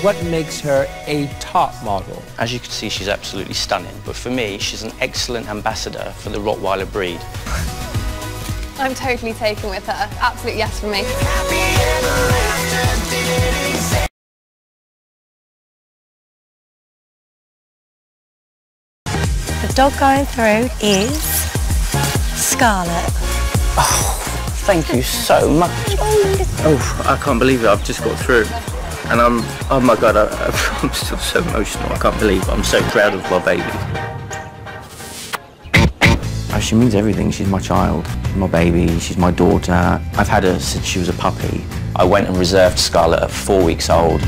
What makes her a top model? As you can see, she's absolutely stunning. But for me, she's an excellent ambassador for the Rottweiler breed. I'm totally taken with her. Absolute yes for me. The dog going through is Scarlett. Oh, thank you so much. Oh, I can't believe it. I've just got through. And I'm, oh my God, I, I'm still so emotional. I can't believe. I'm so proud of my baby. She means everything. She's my child, my baby, she's my daughter. I've had her since she was a puppy. I went and reserved Scarlett at four weeks old.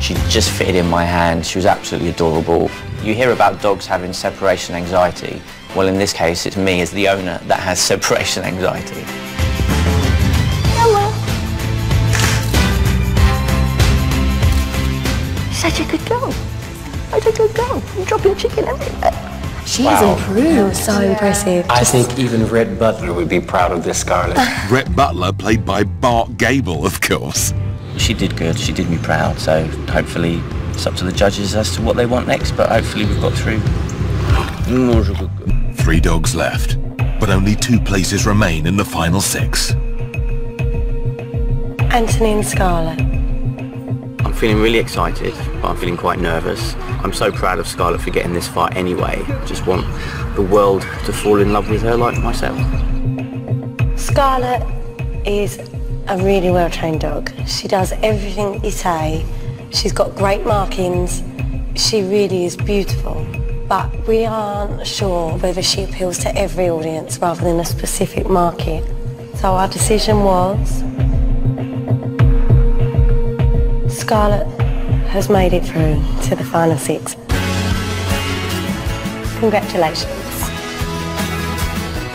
She just fitted in my hand. She was absolutely adorable. You hear about dogs having separation anxiety. Well, in this case, it's me as the owner that has separation anxiety. Such a good girl. Such a good girl. I'm dropping chicken everywhere. She's Wow. improved. So impressive. I think even Rhett Butler would be proud of this Scarlett. Rhett Butler, played by Clark Gable, of course. She did good. She did me proud. So hopefully it's up to the judges as to what they want next. But hopefully we've got through. Three dogs left, but only two places remain in the final six. Anthony and Scarlett. I'm feeling really excited, but I'm feeling quite nervous. I'm so proud of Scarlett for getting this far anyway. Just want the world to fall in love with her like myself. Scarlett is a really well-trained dog. She does everything you say. She's got great markings. She really is beautiful. But we aren't sure whether she appeals to every audience rather than a specific market. So our decision was Scarlett has made it through to the final six. Congratulations.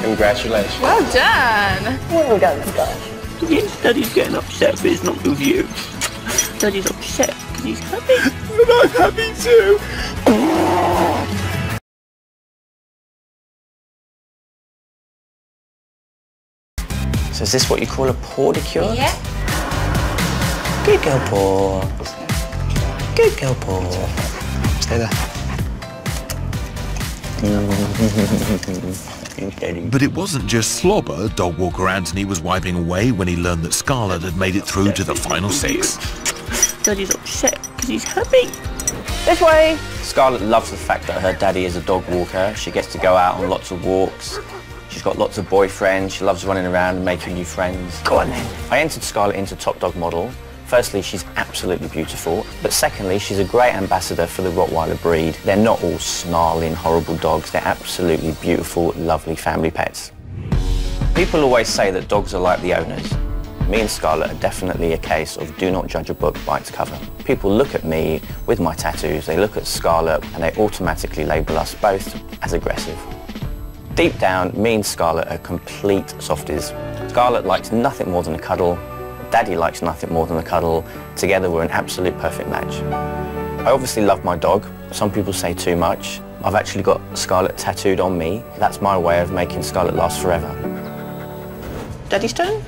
Congratulations. Well done. Well done, Scarlett. Yes, Daddy's getting upset, but it's not with you. Daddy's upset because he's happy. But I'm happy too. So is this what you call a pawdicure? Yeah. Good girl, Paul. Good girl, Paul. Stay there. But it wasn't just slobber dog walker Anthony was wiping away when he learned that Scarlett had made it through to the final six. Daddy's upset because he's happy. This way. Scarlett loves the fact that her daddy is a dog walker. She gets to go out on lots of walks. She's got lots of boyfriends. She loves running around and making new friends. Go on then. I entered Scarlett into Top Dog Model. Firstly, she's absolutely beautiful. But secondly, she's a great ambassador for the Rottweiler breed. They're not all snarling, horrible dogs. They're absolutely beautiful, lovely family pets. People always say that dogs are like the owners. Me and Scarlett are definitely a case of do not judge a book by its cover. People look at me with my tattoos, they look at Scarlett and they automatically label us both as aggressive. Deep down, me and Scarlett are complete softies. Scarlett likes nothing more than a cuddle. Daddy likes nothing more than a cuddle. Together we're an absolute perfect match. I obviously love my dog. Some people say too much. I've actually got Scarlett tattooed on me. That's my way of making Scarlett last forever. Daddy's turn?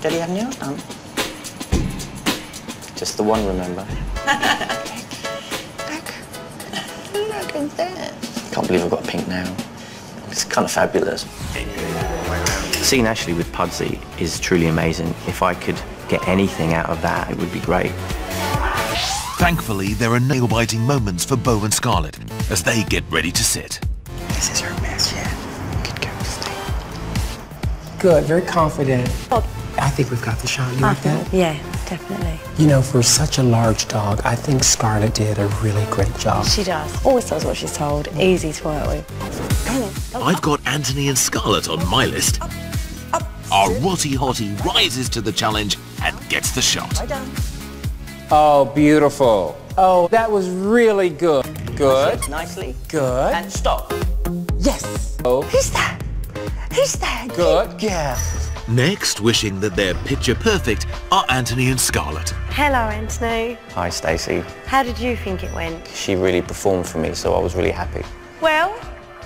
Daddy have nails done? Just the one, remember? Look at that. Can't believe I've got a pink nail. It's kind of fabulous. Seeing Ashley with Pudsey is truly amazing. If I could get anything out of that, it would be great. Thankfully, there are nail-biting moments for Bo and Scarlett as they get ready to sit. This is her mess, yeah. Good girl, stay. Good, very confident. Oh. I think we've got the shot. You like uh-huh. that? Yeah, definitely. You know, for such a large dog, I think Scarlett did a really great job. She does. Always does what she's told. Easy to work with. I've got Anthony and Scarlett on my list. Our Rotty Hottie rises to the challenge and gets the shot. Oh, beautiful. Oh, that was really good. Good. Nicely. Good. And stop. Yes. Oh, Who's that? Who's that? good. Yeah. Next, wishing that they're picture perfect, are Anthony and Scarlett. Hello, Anthony. Hi, Stacey. How did you think it went? She really performed for me, so I was really happy. Well,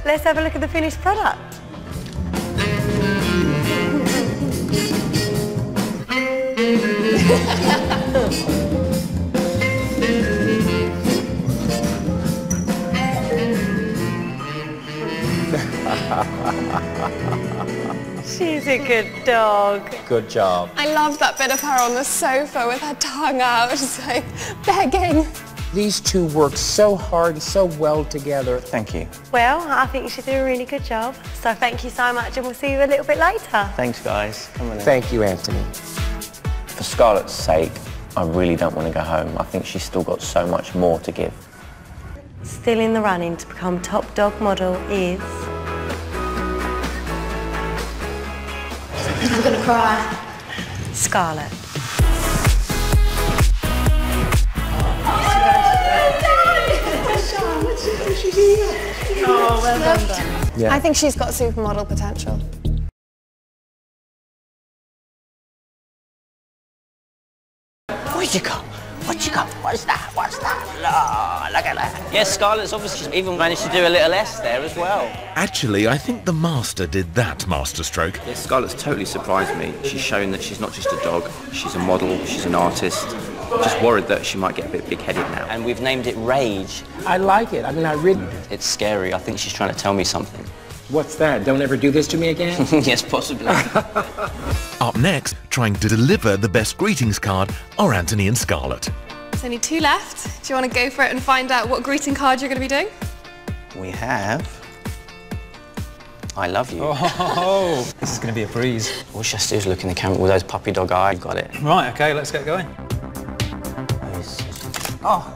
let's have a look at the finished product. She's a good dog. Good job. I love that bit of her on the sofa with her tongue out, just like begging. These two work so hard and so well together. Thank you. Well, I think she did a really good job. So thank you so much and we'll see you a little bit later. Thanks, guys. Thank you, Anthony. For Scarlett's sake, I really don't want to go home. I think she's still got so much more to give. Still in the running to become top dog model is... I'm gonna cry. Scarlett. Oh, yeah. I think she's got supermodel potential. Where'd you go? What you got? What's that? What's that? Oh, look at that. Yes, Scarlett's obviously even managed to do a little S there as well. Actually, I think the master did that masterstroke. Yes, Scarlett's totally surprised me. She's shown that she's not just a dog, she's a model, she's an artist. Just worried that she might get a bit big-headed now. And we've named it Rage. I like it. I mean, I really... It's scary. I think she's trying to tell me something. What's that? Don't ever do this to me again? yes, possibly. Up next, trying to deliver the best greetings card are Anthony and Scarlett. There's only two left. Do you want to go for it and find out what greeting card you're going to be doing? we have... I love you. Oh, this is going to be a breeze. All she has to do is look in the camera with those puppy dog eyes. Got it. Right, okay, let's get going. Oh,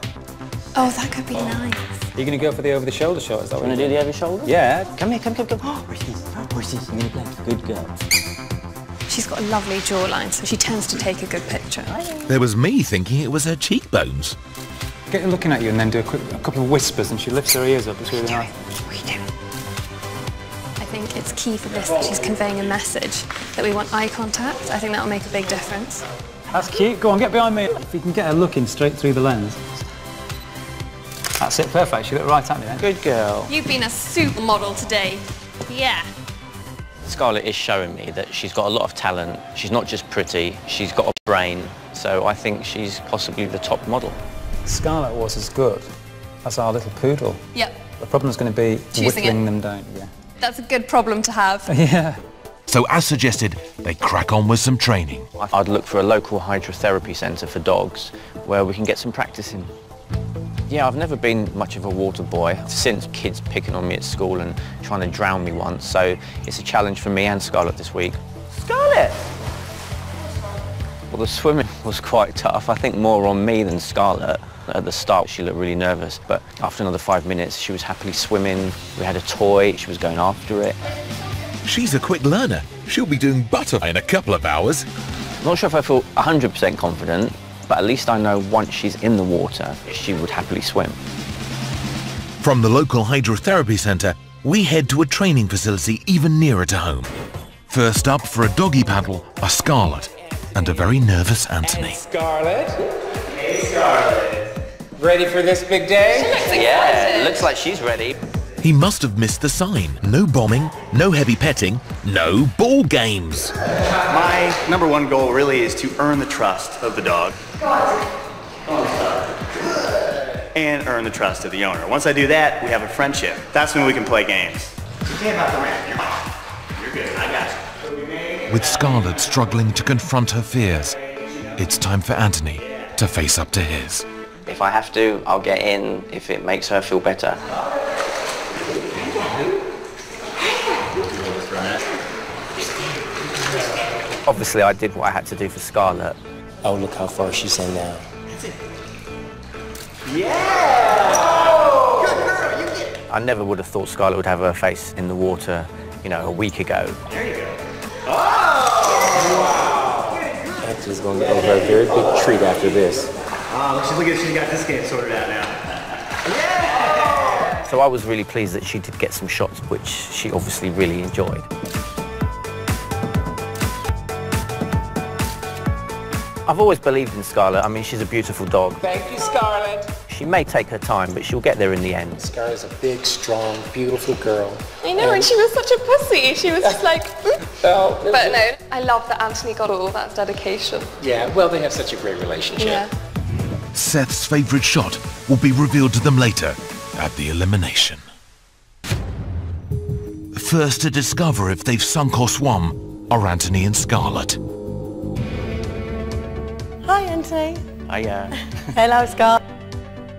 Oh, that could be nice. You're going to go for the over-the-shoulder shot, is that what Want to you're do the over shoulder? Yeah. Come here, come, come, come. Oh, horses, oh, horses. You're gonna play. Good girl. She's got a lovely jawline, so she tends to take a good picture. There was me thinking it was her cheekbones. Get her looking at you and then do a, quick, a couple of whispers and she lifts her ears up. It's really nice. I think it's key for this that she's conveying a message that we want eye contact. I think that'll make a big difference. That's cute. Go on, get behind me. If you can get her looking straight through the lens. That's it, perfect. She looked right at me then. Good girl. You've been a supermodel today. Yeah. Scarlett is showing me that she's got a lot of talent. She's not just pretty, she's got a brain. So I think she's possibly the top model. Scarlett was as good as our little poodle. Yep. The problem's going to be Choosing whittling it. them down. Yeah. That's a good problem to have. Yeah. So as suggested, they crack on with some training. I'd look for a local hydrotherapy centre for dogs where we can get some practice in. Yeah, I've never been much of a water boy since kids picking on me at school and trying to drown me once. So it's a challenge for me and Scarlett this week. Scarlett! Well, the swimming was quite tough. I think more on me than Scarlett. At the start, she looked really nervous, but after another five minutes, she was happily swimming. We had a toy. She was going after it. She's a quick learner. She'll be doing butterfly in a couple of hours. Not sure if I feel 100% confident, but at least I know once she's in the water, she would happily swim. From the local hydrotherapy centre, we head to a training facility even nearer to home. First up for a doggy paddle are Scarlett and a very nervous Anthony. Scarlett? Hey, Scarlett. Ready for this big day? Yeah, looks like she's ready. He must have missed the sign. No bombing, no heavy petting, no ball games. My number one goal really is to earn the trust of the dog and earn the trust of the owner. Once I do that, we have a friendship. That's when we can play games. You're good. I got you. With Scarlett struggling to confront her fears, it's time for Anthony to face up to his. If I have to, I'll get in if it makes her feel better. Obviously, I did what I had to do for Scarlett. Oh, look how far she's in now. Yeah! I never would have thought Scarlett would have her face in the water, you know, a week ago. Anthony's going to get over a very big treat after this. Oh, she's looking. She got this game sorted out now. Yeah! So I was really pleased that she did get some shots, which she obviously really enjoyed. I've always believed in Scarlett. I mean, she's a beautiful dog. Thank you, Scarlett. She may take her time, but she'll get there in the end. Scarlett's a big, strong, beautiful girl. I know, and she was such a pussy. She was just like, "Oop." Well, but no, I love that Anthony got all that dedication. yeah, well, they have such a great relationship. Yeah. Seth's favourite shot will be revealed to them later at the elimination. First to discover if they've sunk or swum are Anthony and Scarlett. Hi, Anthony. Uh, Hello, Scarlett.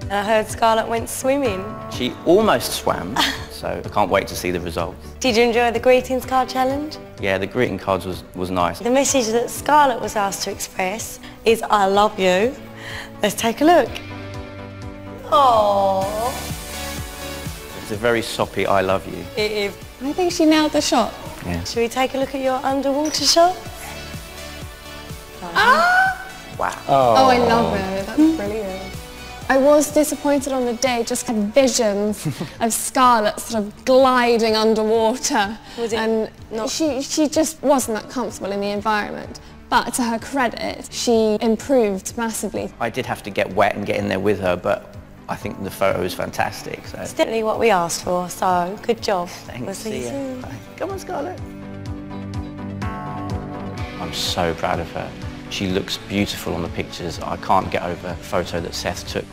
And I heard Scarlett went swimming. she almost swam, so I can't wait to see the results. Did you enjoy the greetings card challenge? Yeah, the greeting cards was, was nice. The message that Scarlett was asked to express is I love you. Let's take a look. Oh, It's a very soppy I love you. it is. I think she nailed the shot. Yeah. Should we take a look at your underwater shot? Wow. Oh, I love oh. it. That's brilliant. I was disappointed on the day, just had visions of Scarlett sort of gliding underwater. Was it and not- she, she just wasn't that comfortable in the environment. But to her credit, she improved massively. I did have to get wet and get in there with her, but I think the photo is fantastic. So It's definitely what we asked for, so good job. thanks. We'll see you soon. Come on, Scarlett. I'm so proud of her. She looks beautiful on the pictures. I can't get over the photo that Seth took,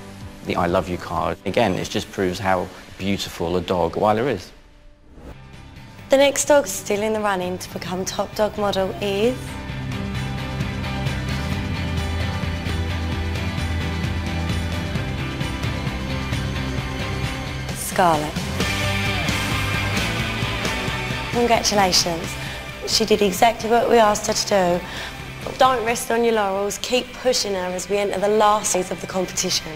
the I love you card. Again, it just proves how beautiful a dog Weiler is. The next dog still in the running to become top dog model is... Scarlett. Congratulations. She did exactly what we asked her to do. Don't rest on your laurels, keep pushing her as we enter the last phase of the competition.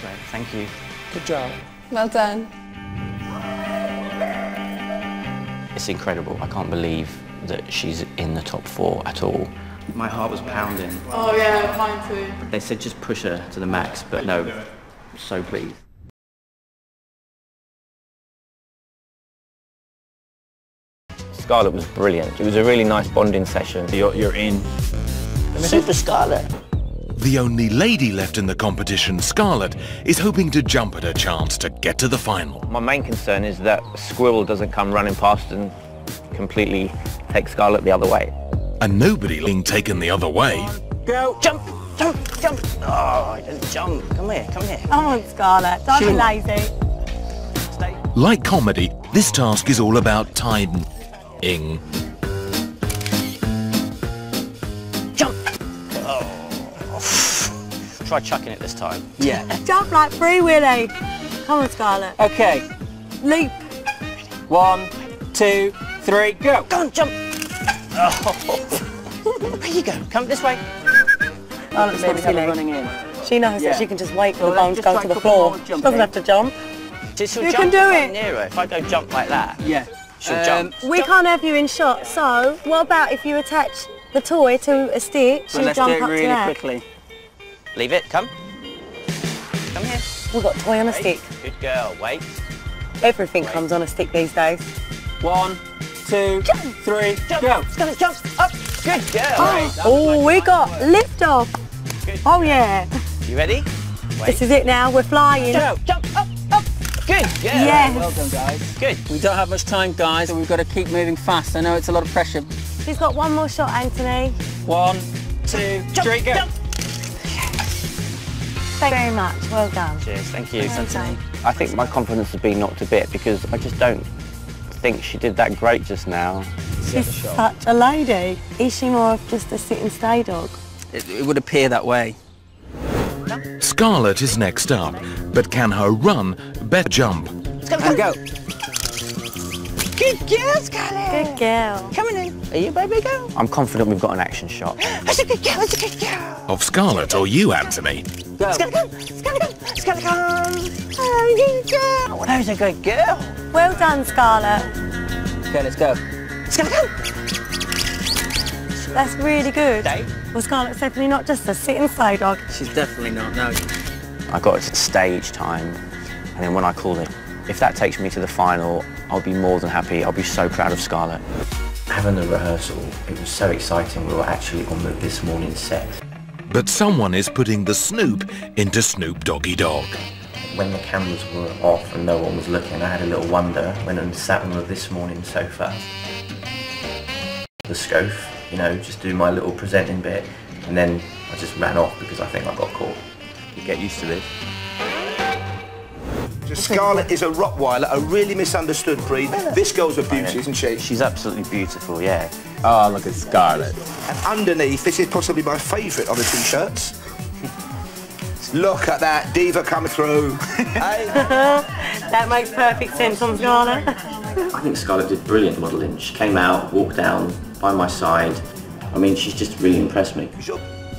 Great, thank you. Good job. Well done. It's incredible. I can't believe that she's in the top four at all. My heart was pounding. Oh yeah, mine too. They said just push her to the max, but no, so pleased. Scarlett was brilliant. It was a really nice bonding session. You're, you're in. Super Scarlett. The only lady left in the competition, Scarlett, is hoping to jump at her chance to get to the final. My main concern is that a squirrel doesn't come running past and completely take Scarlett the other way. And nobody being taken the other way. Go! Jump! Jump! Jump! Oh, I didn't jump. Come here, come here. Come on, Scarlett. don't be lazy. Stay. Like comedy, this task is all about timing. Jump! Oh. Try chucking it this time. Yeah. Jump like Free Willy. Come on, Scarlett. Okay. Leap. One, two, three, go. Go on, jump! Oh. There you go. Come this way. Oh, Scarlett's Maybe not have running in. She knows Yeah. that she can just wait for Well, the bone let's to go to the floor. more She jumping. doesn't have to jump. Just she'll You jump can do I'm it. Near her. If I go jump like that, Yeah. She'll Um, jump. We can't have you in shot, so what about if you attach the toy to a stick, she'll let's jump do it up really to that. quickly. Leave it. Come. Come here. We've got toy on a Wait. stick. Good girl. Wait. Everything comes on a stick these days. One, two, three, Jump. go. Scarlett, jump. Up. Good girl. Oh, we got lift off. Good. Oh yeah. You ready? This is it now. We're flying. Go. Jump. Up. Up. Good girl. Yes. Well done, guys. Good. We don't have much time, guys, so we've got to keep moving fast. I know it's a lot of pressure. She's got one more shot, Anthony. One, two, Jump. three, go. Jump. Thank you very much. Well done. Cheers. Thank you. Well done. I think my confidence has been knocked a bit because I just don't think she did that great just now. She's such a lady. Is she more of just a sit and stay dog? It, it would appear that way. Scarlett is next up, but can her run better jump? And go. Good girl, Scarlett. Good girl. Coming in. Are you a baby girl? I'm confident we've got an action shot. That's a good girl. That's a good girl. Of Scarlett or you, Anthony? Go. Scarlett, come. Scarlett, come. Scarlett, come. Oh, good girl. Oh, that was a good girl. Well done, Scarlett. Okay, let's go. Scarlett, come. That's really good. Stay. Well, Scarlett's definitely not just a sit and stay dog. She's definitely not, no. I got it to stage time, and then when I call it, if that takes me to the final, I'll be more than happy. I'll be so proud of Scarlett. Having the rehearsal, it was so exciting. We were actually on the this Morning set. But someone is putting the Snoop into Snoop Doggy Dogg. When the cameras were off and no one was looking, I had a little wonder. Went and sat on the this morning sofa. The scope, you know, just do my little presenting bit, and then I just ran off because I think I got caught. You get used to this. Scarlett is a Rottweiler, a really misunderstood breed. This girl's a beauty, isn't she? She's absolutely beautiful, yeah. Oh, look at Scarlett. And underneath, this is possibly my favourite of the t-shirts. Look at that diva coming through. hey? that makes perfect sense on Scarlett. I think Scarlett did brilliant modelling. She came out, walked down by my side. I mean, she's just really impressed me.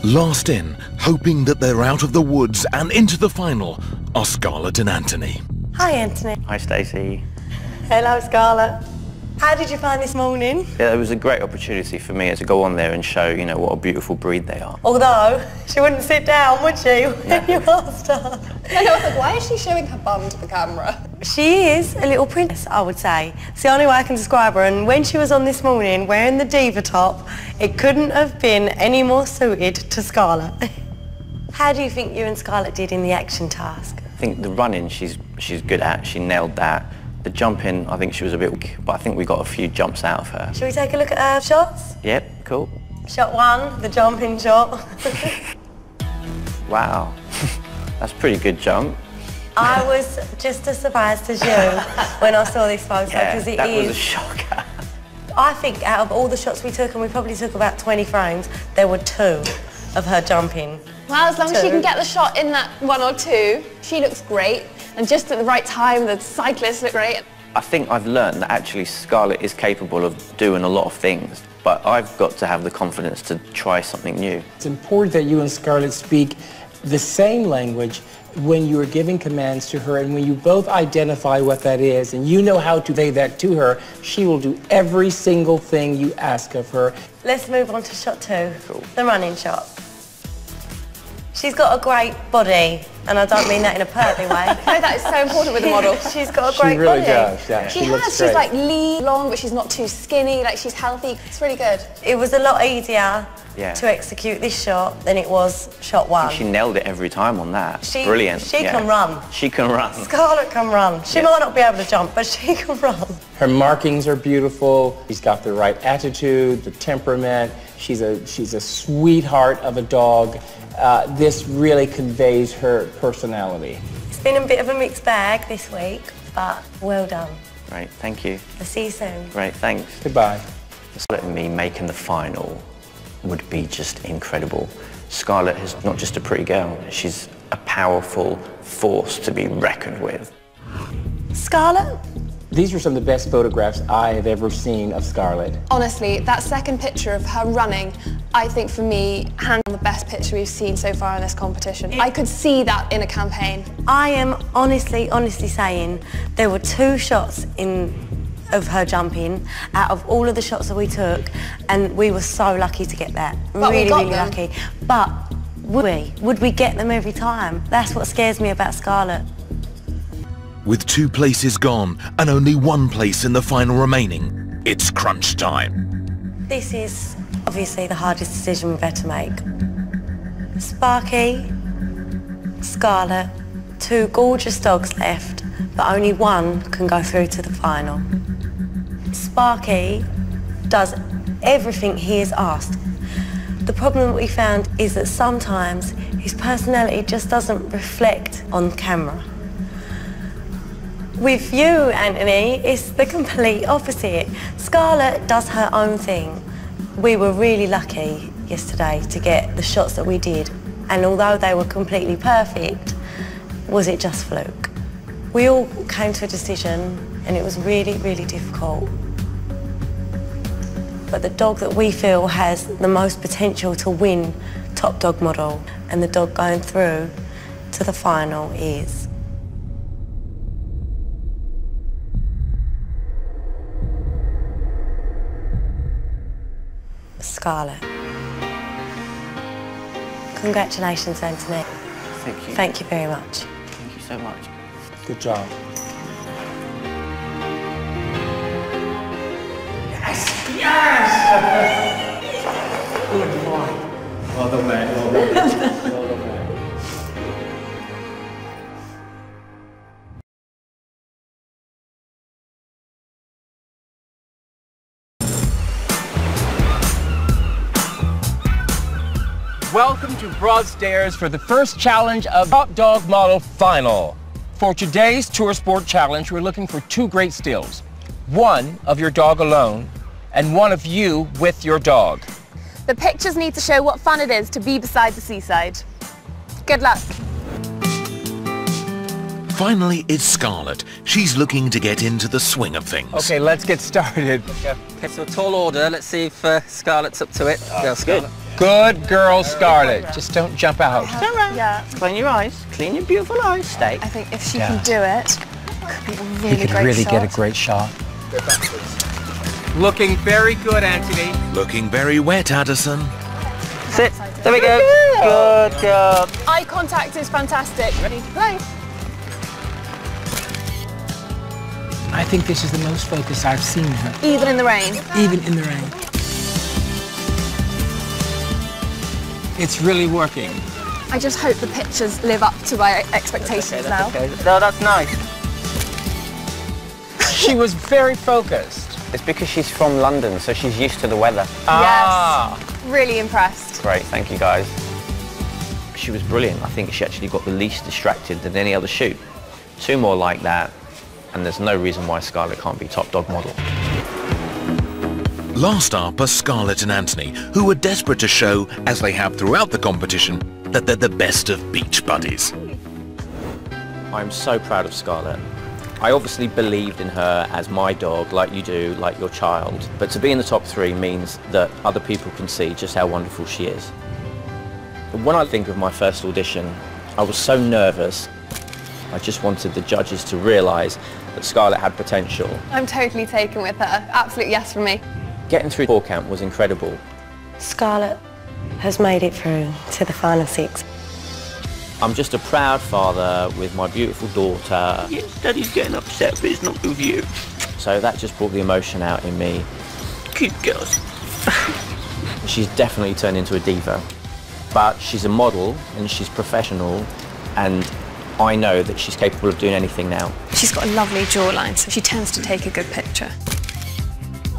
Last in, hoping that they're out of the woods and into the final, are Scarlett and Anthony. Hi, Anthony. Hi, Stacey. Hello, Scarlett. How did you find this morning? Yeah, it was a great opportunity for me to go on there and show, you know, what a beautiful breed they are. Although, she wouldn't sit down, would she, when you asked her? I know, I was like, why is she showing her bum to the camera? She is a little princess, I would say. It's the only way I can describe her. And when she was on this morning wearing the diva top, it couldn't have been any more suited to Scarlett. How do you think you and Scarlett did in the action task? I think the running she's she's good at. She nailed that. The jumping, I think she was a bit weak, but I think we got a few jumps out of her. Shall we take a look at her shots? Yep, cool. Shot one, the jumping shot. Wow, that's a pretty good jump. I was just as surprised as you when I saw this photo Yeah, because it that was a shocker. I think out of all the shots we took, and we probably took about 20 frames, there were two of her jumping. Well, as long as she can get the shot in that one or two, she looks great. And just at the right time, the cyclists look great. I think I've learned that actually Scarlett is capable of doing a lot of things, but I've got to have the confidence to try something new. It's important that you and Scarlett speak the same language when you are giving commands to her and when you both identify what that is and you know how to convey that to her, she will do every single thing you ask of her. Let's move on to shot two, the running shot. She's got a great body, and I don't mean that in a pervy way. No, that is so important with a model. She's got a great She great really body. does, yeah. She, She looks has. great. She's like lean, long, but she's not too skinny. Like she's healthy. It's really good. It was a lot easier Yeah. to execute this shot than it was shot one. She nailed it every time on that. She- Brilliant. she can run. She can run. Scarlett can run. She Yeah. might not be able to jump, but she can run. Her markings are beautiful. She's got the right attitude, the temperament. She's a she's a sweetheart of a dog. Uh, this really conveys her personality. It's been a bit of a mixed bag this week, but well done. Great, thank you. I'll see you soon. Great, thanks. Goodbye. Scarlett and me making the final would be just incredible. Scarlett is not just a pretty girl, she's a powerful force to be reckoned with. Scarlett? These are some of the best photographs I have ever seen of Scarlett. Honestly, that second picture of her running, I think for me, hands down the best picture we've seen so far in this competition. I could see that in a campaign. I am honestly, honestly saying there were two shots in of her jumping out of all of the shots that we took, and we were so lucky to get that. But we really, got really them. lucky. But would we? Would we get them every time? That's what scares me about Scarlett. With two places gone and only one place in the final remaining, it's crunch time. This is obviously the hardest decision we've had to make. Sparky, Scarlett, two gorgeous dogs left, but only one can go through to the final. Sparky does everything he is asked. The problem we found is that sometimes his personality just doesn't reflect on camera. With you, Anthony, it's the complete opposite. Scarlett does her own thing. We were really lucky yesterday to get the shots that we did, and although they were completely perfect, was it just fluke? We all came to a decision, and it was really, really difficult. But the dog that we feel has the most potential to win Top Dog Model, and the dog going through to the final is Scarlett. Congratulations, Anthony. Thank you. Thank you very much. Thank you so much. Good job. Yes! Yes! Good boy. Well done, mate. Well done. Welcome to Broadstairs for the first challenge of Top Dog Model Final. For today's Tour Sport Challenge, we're looking for two great stills. One of your dog alone, and one of you with your dog. The pictures need to show what fun it is to be beside the seaside. Good luck. Finally, it's Scarlett. She's looking to get into the swing of things. Okay, let's get started. Okay, so tall order. Let's see if uh, Scarlett's up to it. Go, Scarlett. Good girl, Scarlett. Just don't jump out. Yeah. Clean your eyes. Clean your beautiful eyes. Stay. I think if she Yeah. can do it, it could be a really You could great really shot. get a great shot. Looking very good, Anthony. Looking very wet, Addison. Sit. There we go. Good girl. Eye contact is fantastic. Ready to play? I think this is the most focused I've seen her, Even in the rain. even in the rain. It's really working. I just hope the pictures live up to my expectations now. Okay. No, that's nice. She was very focused. It's because she's from London, so she's used to the weather. Ah. Really impressed. Great, thank you guys. She was brilliant. I think she actually got the least distracted than any other shoot. Two more like that, and there's no reason why Scarlett can't be top dog model. Last up are Scarlett and Anthony, who were desperate to show, as they have throughout the competition, that they're the best of beach buddies. I'm so proud of Scarlett. I obviously believed in her as my dog, like you do, like your child. But to be in the top three means that other people can see just how wonderful she is. When I think of my first audition, I was so nervous. I just wanted the judges to realise that Scarlett had potential. I'm totally taken with her. Absolute yes from me. Getting through four camp was incredible. Scarlett has made it through to the final six. I'm just a proud father with my beautiful daughter. Yes, Daddy's getting upset, but it's not with you. So that just brought the emotion out in me. Good girls. she's definitely turned into a diva, but she's a model and she's professional, and I know that she's capable of doing anything now. She's got a lovely jawline, so she tends to take a good picture.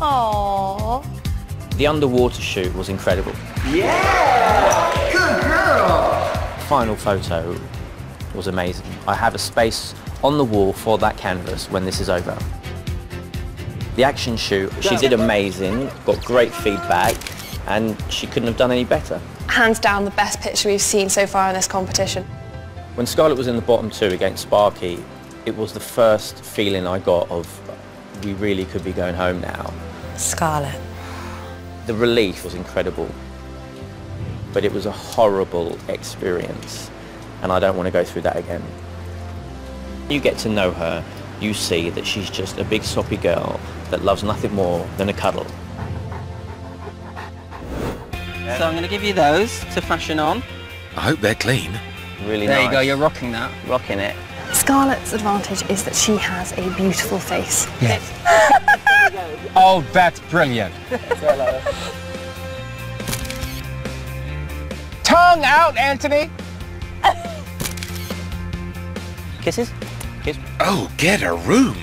Aww. The underwater shoot was incredible. Yeah! Good girl! Final photo was amazing. I have a space on the wall for that canvas when this is over. The action shoot, she did amazing, got great feedback, and she couldn't have done any better. Hands down the best picture we've seen so far in this competition. When Scarlett was in the bottom two against Sparky, it was the first feeling I got of we really could be going home now. Scarlett. The relief was incredible, but it was a horrible experience, and I don't want to go through that again. You get to know her, you see that she's just a big soppy girl that loves nothing more than a cuddle. So I'm going to give you those to fashion on. I hope they're clean. Really There nice. you go, you're rocking that. rocking it. Scarlett's advantage is that she has a beautiful face. Oh, that's brilliant. Tongue out, Anthony. Kisses? Kiss. Oh, get a room.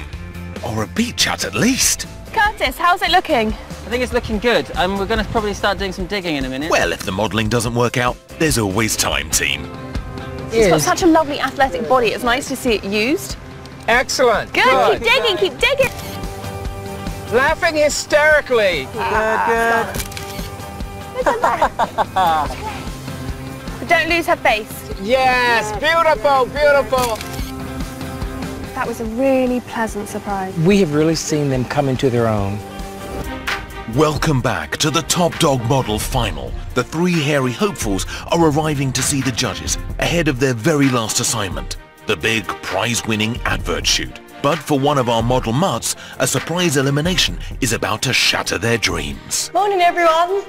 Or a beach hut at least. Curtis, how's it looking? I think it's looking good, and we're going to probably start doing some digging in a minute. Well, if the modelling doesn't work out, there's always time, team. She's got such a lovely athletic body. It's nice to see it used. Excellent. Good, keep digging, keep digging. Laughing hysterically. Good, good. don't lose her face. Yes, beautiful, beautiful. That was a really pleasant surprise. We have really seen them come into their own. Welcome back to the Top Dog Model Final. The three hairy hopefuls are arriving to see the judges ahead of their very last assignment, the big prize-winning advert shoot. But for one of our model mutts, a surprise elimination is about to shatter their dreams. Morning, everyone.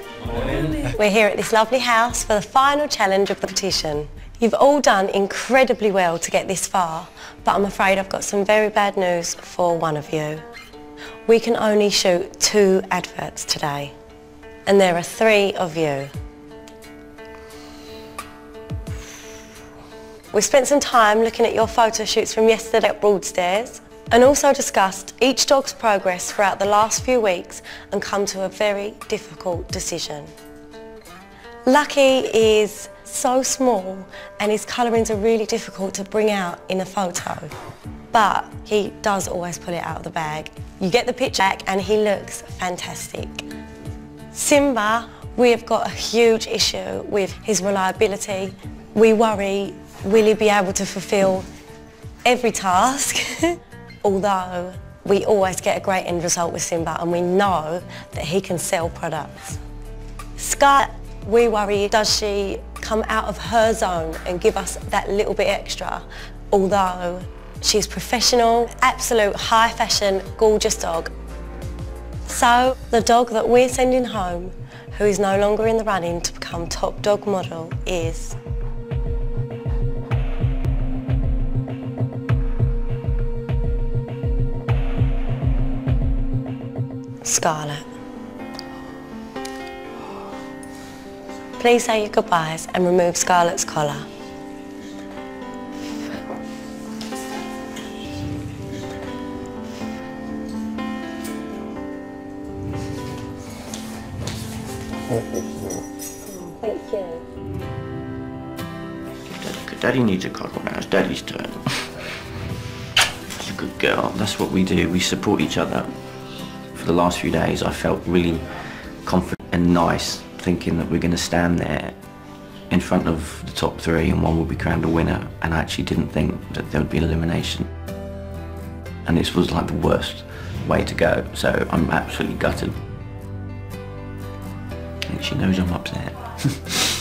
We're here at this lovely house for the final challenge of the petition. You've all done incredibly well to get this far, but I'm afraid I've got some very bad news for one of you. We can only shoot two adverts today, and there are three of you. We spent some time looking at your photo shoots from yesterday at Broadstairs and also discussed each dog's progress throughout the last few weeks and come to a very difficult decision. Lucky is so small and his colourings are really difficult to bring out in a photo. but he does always pull it out of the bag. You get the picture back and he looks fantastic. Simba, we have got a huge issue with his reliability. We worry, will he be able to fulfil every task? Although we always get a great end result with Simba and we know that he can sell products. Scarlett, we worry, does she come out of her zone and give us that little bit extra? Although she's professional, absolute high fashion, gorgeous dog. So the dog that we're sending home, who is no longer in the running to become top dog model, is Scarlett. Please say your goodbyes and remove Scarlett's collar. Thank you. Daddy needs a cuddle now. It's Daddy's turn. She's a good girl. That's what we do. We support each other. The last few days, I felt really confident and nice, thinking that we're going to stand there in front of the top three and one will be crowned a winner. And I actually didn't think that there would be an elimination. And this was like the worst way to go. So I'm absolutely gutted. And she knows I'm upset.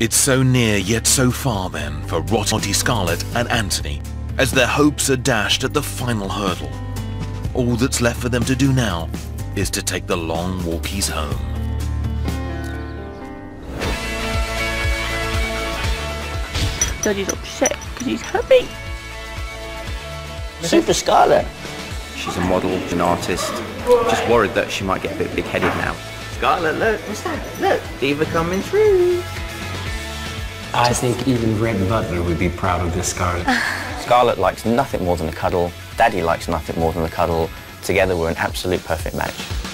It's so near yet so far then for Rotty Scarlett and Anthony as their hopes are dashed at the final hurdle. All that's left for them to do now is to take the long walkies home. Daddy's upset because he's happy. Super Scarlett. She's a model, an artist. Just worried that she might get a bit big-headed now. Scarlett, look, what's that? Look, Diva coming through. I think even Rhett Butler would be proud of this Scarlett. Scarlett likes nothing more than a cuddle. Daddy likes nothing more than a cuddle. Together we're an absolute perfect match.